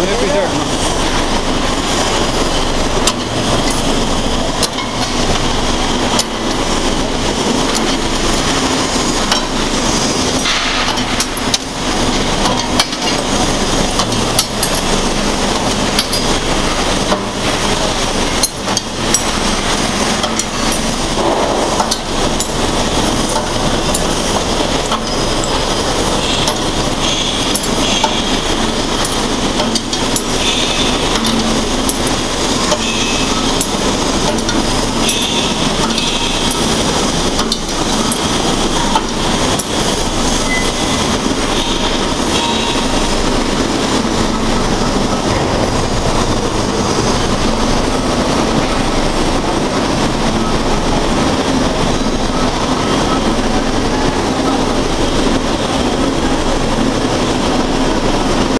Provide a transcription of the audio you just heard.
Olha, Pedro.